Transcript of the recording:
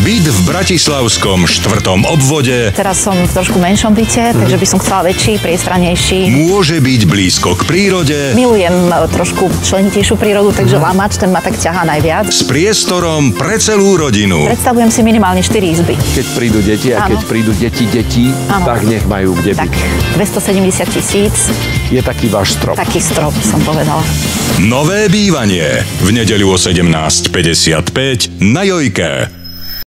Byt v Bratislavskom štvrtom obvode. Teraz som v trošku menšom byte, takže by som chcela väčší, priestranejší. Môže byť blízko k prírode. Milujem e, trošku členitejšiu prírodu, takže mhm. Lamač ten ma tak ťahá najviac. S priestorom pre celú rodinu. Predstavujem si minimálne 4 izby. Keď prídu deti a Áno. keď prídu deti detí, Áno. tak nech majú kde byť. Tak, 270 tisíc. Je taký váš strop. Taký strop, som povedala. Nové bývanie v nedeľu o 17.55 na Jojke.